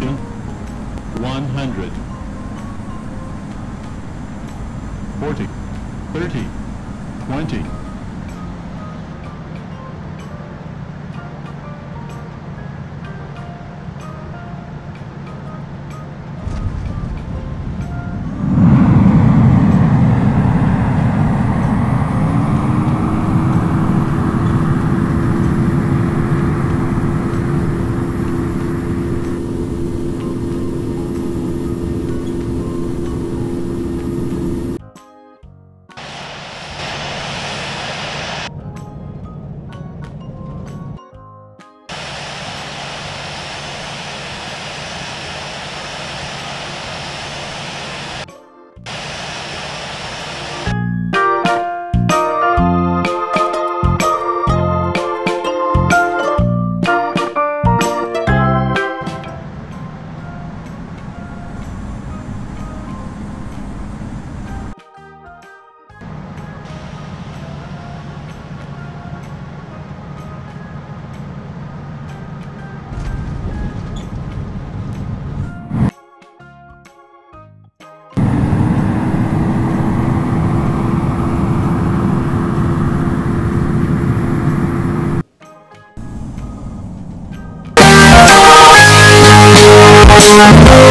100 40 30 20 Thank